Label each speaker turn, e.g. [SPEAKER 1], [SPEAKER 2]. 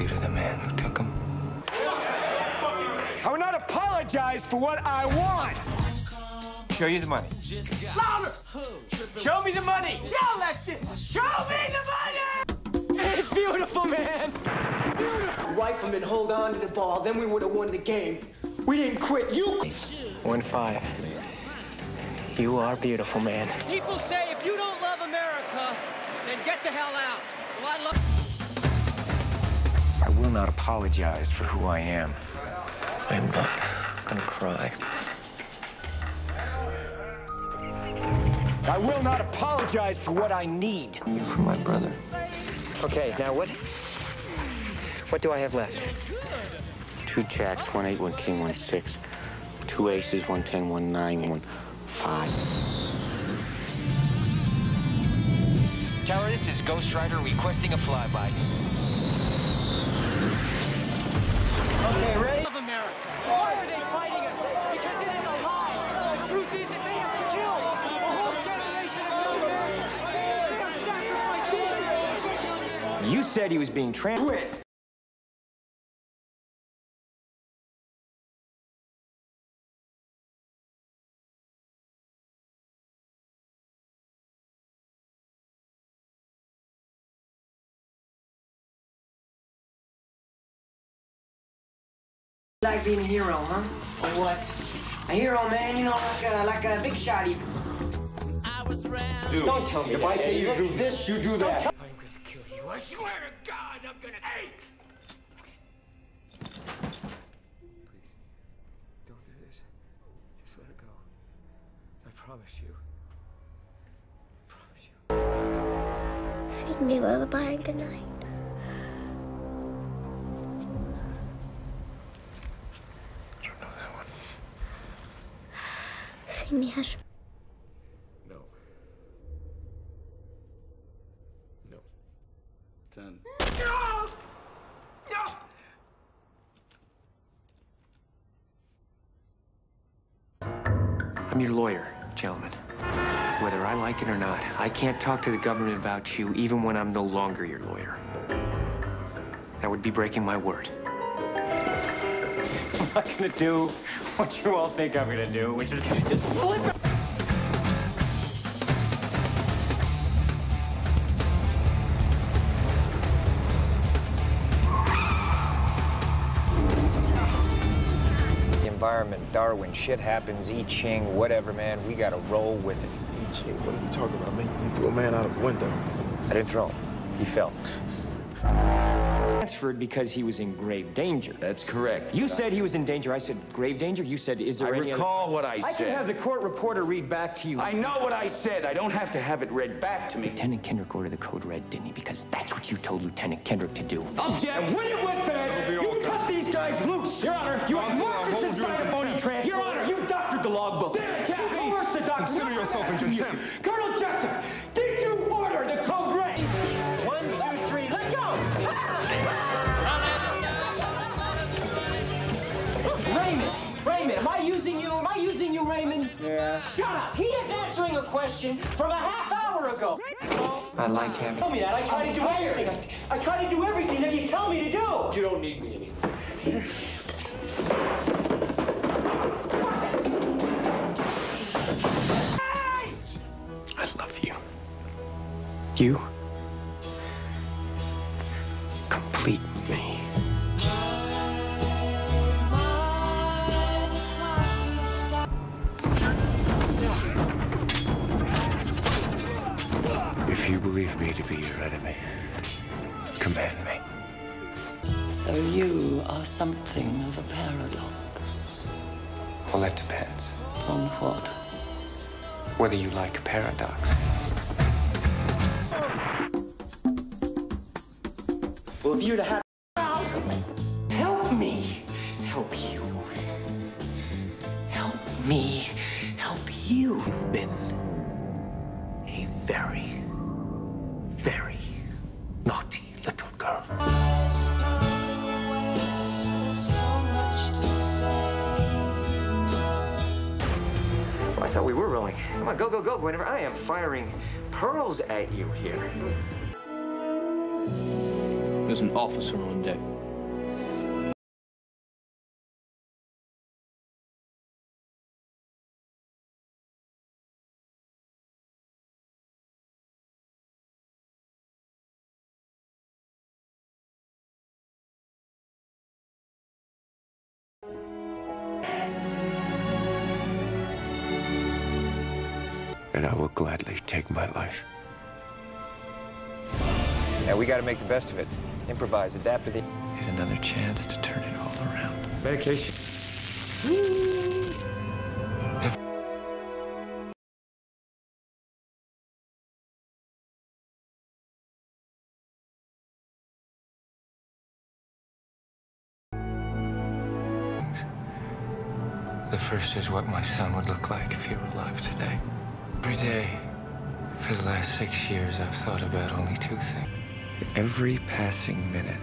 [SPEAKER 1] do to the man who took him?
[SPEAKER 2] I will not apologize for what I want.
[SPEAKER 1] Show you the money.
[SPEAKER 2] Louder! Show me the money! Yell that shit! Show me the money! It's beautiful, man. Beautiful. Rifleman hold on to the ball, then we would have won the game. We didn't quit. You.
[SPEAKER 1] One five. You are beautiful, man.
[SPEAKER 3] People say if you don't love America, then get the hell out. Well, I love.
[SPEAKER 1] I will not apologize for who I am. I'm not gonna cry.
[SPEAKER 2] I will not apologize for what I need.
[SPEAKER 1] You for my brother. Okay, now what? What do I have left?
[SPEAKER 4] Two jacks, one eight, one king, one six. Two aces, one ten, one nine, one five.
[SPEAKER 5] Tower, this is Ghost Rider requesting a flyby.
[SPEAKER 3] Okay, ready? Love America. Why are they fighting us? Because it is a lie. The truth is that they have killed a whole generation of young men. They have sacrificed a whole generation of young men.
[SPEAKER 2] You said he was being trans.
[SPEAKER 6] Like being a hero, huh? Or what? A hero, man, you know, like a, like a big shotty.
[SPEAKER 2] Dude, Don't tell me. If I say you do this, you do that.
[SPEAKER 3] I'm gonna kill you. I swear to God, I'm gonna hate.
[SPEAKER 1] Please, don't do this. Just let it go. I promise you. I promise you.
[SPEAKER 7] Sing me lullaby and good night. Sing me hush.
[SPEAKER 1] No. No.
[SPEAKER 4] Ten.
[SPEAKER 1] I'm your lawyer, gentlemen. Whether I like it or not, I can't talk to the government about you even when I'm no longer your lawyer. That would be breaking my word.
[SPEAKER 2] I'm not gonna do what you all think I'm gonna do, which is just flip it.
[SPEAKER 8] The environment, Darwin, shit happens, I Ching, whatever, man. We gotta roll with it.
[SPEAKER 9] Hey, what are you talking about, man? You threw a man out of a window.
[SPEAKER 8] I didn't throw him. He fell.
[SPEAKER 2] Transferred because he was in grave danger.
[SPEAKER 10] That's correct.
[SPEAKER 2] You said he was in danger. I said grave danger. You said, is there
[SPEAKER 10] I
[SPEAKER 2] any
[SPEAKER 10] recall
[SPEAKER 2] other...
[SPEAKER 10] what I
[SPEAKER 2] I
[SPEAKER 10] said.
[SPEAKER 2] I can have the court reporter read back to you.
[SPEAKER 10] I know what I said. I don't have to have it read back to me.
[SPEAKER 2] Lieutenant Kendrick ordered the code red, didn't he? Because that's what you told Lieutenant Kendrick to do.
[SPEAKER 10] Object!
[SPEAKER 2] And when it went bad, you cut these guys loose. Your Honor, you had Markinson sign a phony transfer. Your Honor, you doctored the logbook. Damn it, Kaffee! You coerced the doctor.
[SPEAKER 9] Consider yourself in contempt.
[SPEAKER 2] Colonel Jessup, did you order the code Raymond, Raymond, am I using you? Am I using you, Raymond?
[SPEAKER 6] Yeah.
[SPEAKER 2] Shut up! He is answering a question from a half hour ago.
[SPEAKER 1] I like having.
[SPEAKER 2] Tell me that. I try to do everything. I, I try to do everything that you tell me to do.
[SPEAKER 3] You don't need me anymore.
[SPEAKER 1] I love you. You complete you believe me to be your enemy, command me.
[SPEAKER 11] So you are something of a paradox.
[SPEAKER 1] Well, that depends.
[SPEAKER 11] On what?
[SPEAKER 1] Whether you like a paradox.
[SPEAKER 2] Well, if you'd have had help me, help you, Come on, go, go, go, Guinevere. I am firing pearls at you here.
[SPEAKER 12] There's an officer on deck.
[SPEAKER 1] And I will gladly take my life.
[SPEAKER 2] Yeah, we got to make the best of it. Improvise, adapt to the.
[SPEAKER 1] Here's another chance to turn it all around.
[SPEAKER 2] Medication.
[SPEAKER 1] The first is what my son would look like if he were alive today. Every day, for the last six years, I've thought about only two things. Every passing minute